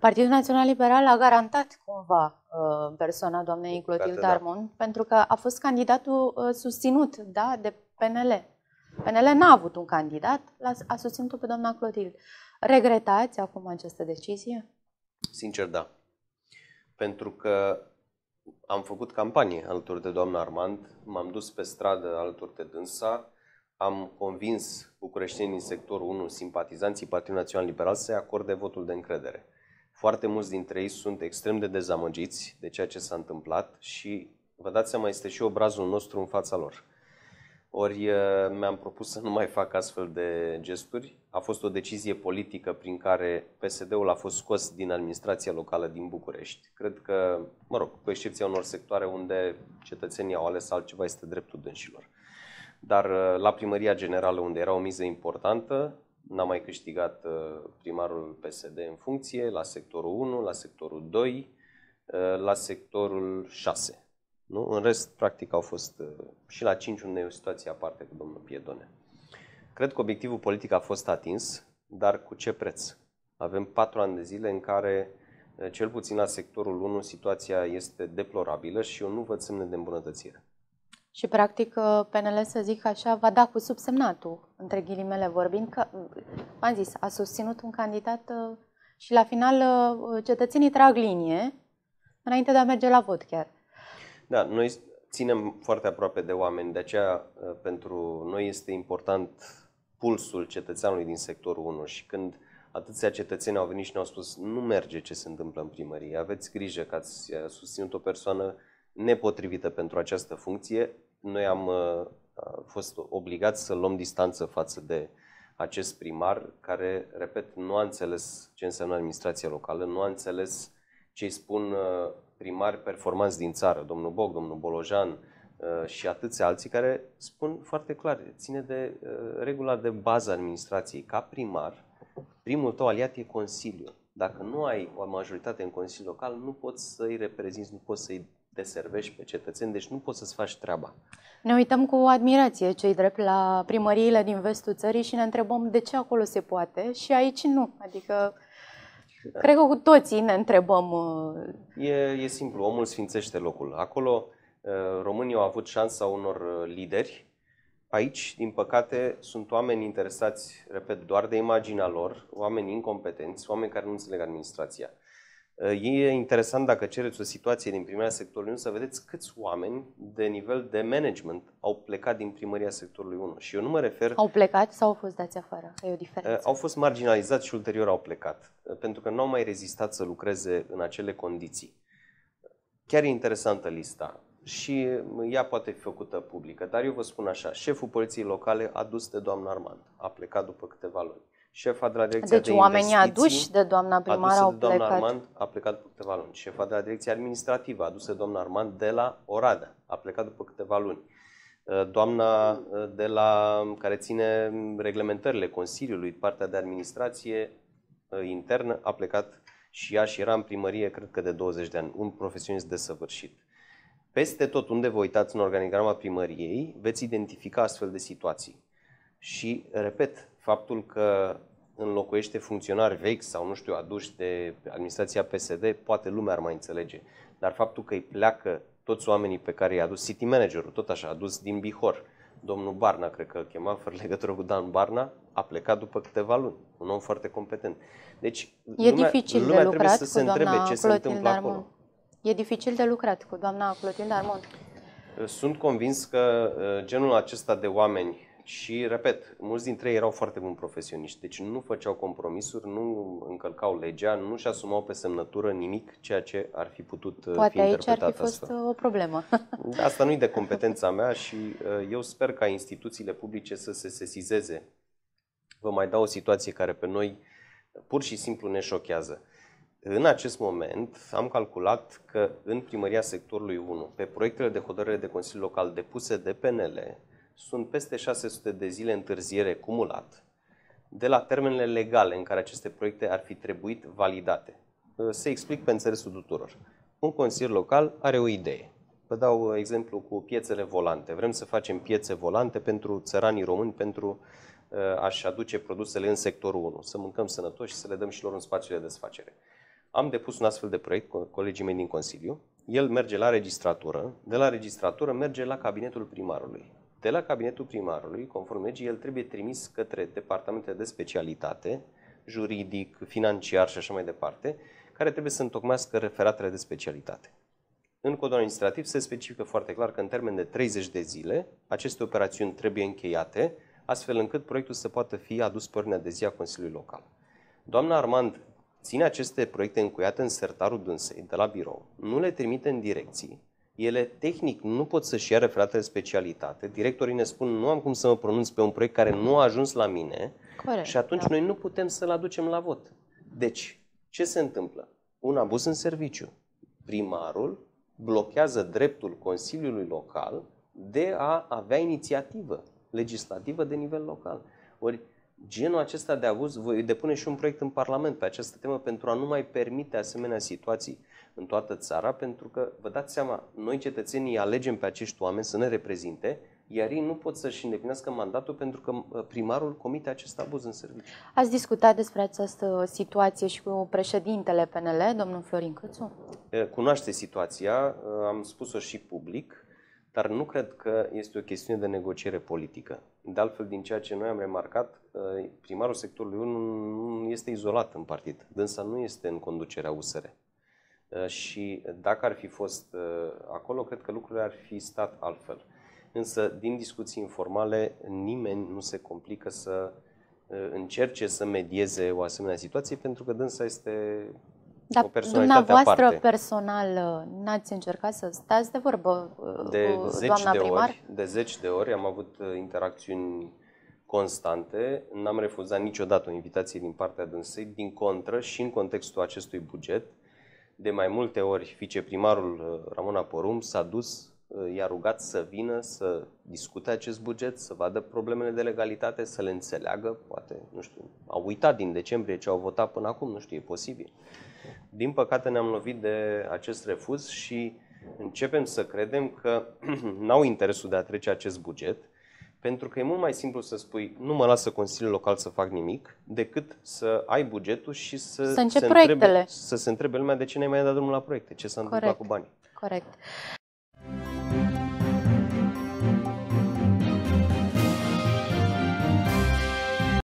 Partidul Național Liberal a garantat cumva uh, persoana doamnei Clotilde da. Armon, pentru că a fost candidatul uh, susținut da, de PNL. PNL n-a avut un candidat, a susținut-o pe doamna Clotilde. Regretați acum această decizie? Sincer, da. Pentru că am făcut campanie alături de doamna Armand, m-am dus pe stradă alături de dânsa, am convins bucureștenii din sectorul 1, simpatizanții Partidului Național Liberal, să-i acorde votul de încredere. Foarte mulți dintre ei sunt extrem de dezamăgiți de ceea ce s-a întâmplat și vă dați seama, este și obrazul nostru în fața lor. Ori mi-am propus să nu mai fac astfel de gesturi. A fost o decizie politică prin care PSD-ul a fost scos din administrația locală din București. Cred că, mă rog, cu excepția unor sectoare unde cetățenii au ales altceva, este dreptul dânșilor. Dar la primăria generală, unde era o miză importantă, n-a mai câștigat primarul PSD în funcție, la sectorul 1, la sectorul 2, la sectorul 6. Nu? În rest, practic, au fost uh, și la 5 unde e o situație aparte cu domnul Piedone. Cred că obiectivul politic a fost atins, dar cu ce preț? Avem patru ani de zile în care, uh, cel puțin la sectorul 1, situația este deplorabilă și eu nu văd semne de îmbunătățire. Și, practic, uh, PNL, să zic așa, va da cu subsemnatul, între ghilimele vorbind, că, am zis, a susținut un candidat și la final cetățenii trag linie înainte de a merge la vot chiar. Da, noi ținem foarte aproape de oameni, de aceea uh, pentru noi este important pulsul cetățeanului din sectorul 1 și când atâția cetățeni au venit și ne-au spus nu merge ce se întâmplă în primărie, aveți grijă că ați uh, susținut o persoană nepotrivită pentru această funcție, noi am uh, fost obligați să luăm distanță față de acest primar care, repet, nu a înțeles ce înseamnă administrația locală, nu a înțeles ce îi spun primari performanți din țară, domnul Boc, domnul Bolojan uh, și atâția alții care spun foarte clar, ține de uh, regula de bază a administrației. Ca primar, primul tău aliat e Consiliul. Dacă nu ai o majoritate în Consiliul Local, nu poți să-i reprezinți, nu poți să-i deservești pe cetățeni, deci nu poți să-ți faci treaba. Ne uităm cu admirație cei drept la primăriile din vestul țării și ne întrebăm de ce acolo se poate și aici nu. Adică Cred că cu toții ne întrebăm. Uh, e, e simplu, omul sfințește locul. Acolo uh, românii au avut șansa unor uh, lideri. Aici, din păcate, sunt oameni interesați, repet, doar de imaginea lor, oameni incompetenți, oameni care nu înțeleg administrația. E interesant dacă cereți o situație din primăria sectorului 1 să vedeți câți oameni de nivel de management au plecat din primăria sectorului 1. Și eu nu mă refer... Au plecat sau au fost dați afară? E o diferență. Au fost marginalizați și ulterior au plecat. Pentru că nu au mai rezistat să lucreze în acele condiții. Chiar e interesantă lista și ea poate fi făcută publică. Dar eu vă spun așa, șeful poliției locale a dus de doamna Armand. A plecat după câteva luni șefa de la direcția deci, de oamenii aduși de doamna primar au de doamna plecat. Armand a plecat după câteva luni. Șefa de la direcția administrativă adusă de doamna Armand de la Oradea a plecat după câteva luni. Uh, doamna uh, de la, care ține reglementările Consiliului, partea de administrație uh, internă, a plecat și ea și era în primărie, cred că de 20 de ani, un profesionist desăvârșit. Peste tot unde vă uitați în organigrama primăriei, veți identifica astfel de situații. Și, repet, faptul că înlocuiește funcționari vechi sau, nu știu, aduși de administrația PSD, poate lumea ar mai înțelege. Dar faptul că îi pleacă toți oamenii pe care i-a adus city managerul, tot așa, adus din Bihor, domnul Barna, cred că îl chema, fără legătură cu Dan Barna, a plecat după câteva luni. Un om foarte competent. Deci, e lumea, dificil lumea de lucrat trebuie să se întrebe ce se întâmplă Armon. acolo. E dificil de lucrat cu doamna Clotilde Armon. Sunt convins că uh, genul acesta de oameni și, repet, mulți dintre ei erau foarte buni profesioniști, deci nu făceau compromisuri, nu încălcau legea, nu și asumau pe semnătură nimic, ceea ce ar fi putut uh, Poate fi interpretat aici ar fi fost astfel. Uh, o problemă. Asta nu e de competența mea și uh, eu sper ca instituțiile publice să se sesizeze. Vă mai dau o situație care pe noi pur și simplu ne șochează. În acest moment am calculat că în primăria sectorului 1, pe proiectele de hotărâre de Consiliu Local depuse de PNL, sunt peste 600 de zile întârziere cumulat de la termenele legale în care aceste proiecte ar fi trebuit validate. Să explic pe înțelesul tuturor. Un consilier local are o idee. Vă dau exemplu cu piețele volante. Vrem să facem piețe volante pentru țăranii români, pentru uh, a-și aduce produsele în sectorul 1, să mâncăm sănătoși și să le dăm și lor un spațiu de desfacere. Am depus un astfel de proiect cu colegii mei din Consiliu. El merge la registratură, de la registratură merge la cabinetul primarului. De la cabinetul primarului, conform legii, el trebuie trimis către departamente de specialitate, juridic, financiar și așa mai departe, care trebuie să întocmească referatele de specialitate. În codul administrativ se specifică foarte clar că în termen de 30 de zile aceste operațiuni trebuie încheiate, astfel încât proiectul să poată fi adus pe ordinea de zi a Consiliului Local. Doamna Armand ține aceste proiecte încuiate în sertarul dânsei de la birou, nu le trimite în direcții, ele tehnic nu pot să-și ia referate de specialitate. Directorii ne spun, nu am cum să mă pronunț pe un proiect care nu a ajuns la mine Corect, și atunci da. noi nu putem să-l aducem la vot. Deci, ce se întâmplă? Un abuz în serviciu. Primarul blochează dreptul Consiliului Local de a avea inițiativă legislativă de nivel local. Ori genul acesta de abuz, voi depune și un proiect în Parlament pe această temă pentru a nu mai permite asemenea situații în toată țara, pentru că, vă dați seama, noi cetățenii alegem pe acești oameni să ne reprezinte, iar ei nu pot să-și îndeplinească mandatul pentru că uh, primarul comite acest abuz în serviciu. Ați discutat despre această situație și cu președintele PNL, domnul Florin Câțu? Uh, Cunoaște situația, uh, am spus-o și public, dar nu cred că este o chestiune de negociere politică. De altfel, din ceea ce noi am remarcat, primarul sectorului 1 nu este izolat în partid. Dânsa nu este în conducerea USR. Și dacă ar fi fost acolo, cred că lucrurile ar fi stat altfel. Însă, din discuții informale, nimeni nu se complică să încerce să medieze o asemenea situație, pentru că dânsa este Dar o personalitate dumneavoastră aparte. personal n-ați încercat să stați de vorbă de cu zeci doamna de primar? ori, de zeci de ori am avut uh, interacțiuni constante, n-am refuzat niciodată o invitație din partea dânsei, din contră și în contextul acestui buget, de mai multe ori viceprimarul uh, Ramona Porum s-a dus, uh, i-a rugat să vină să discute acest buget, să vadă problemele de legalitate, să le înțeleagă, poate, nu știu, au uitat din decembrie ce au votat până acum, nu știu, e posibil. Din păcate ne-am lovit de acest refuz și începem să credem că n-au interesul de a trece acest buget, pentru că e mult mai simplu să spui nu mă lasă Consiliul Local să fac nimic, decât să ai bugetul și să, Să încep se proiectele. întrebe, să se întrebe lumea de ce n-ai mai dat drumul la proiecte, ce s-a întâmplat Corect. cu banii. Corect.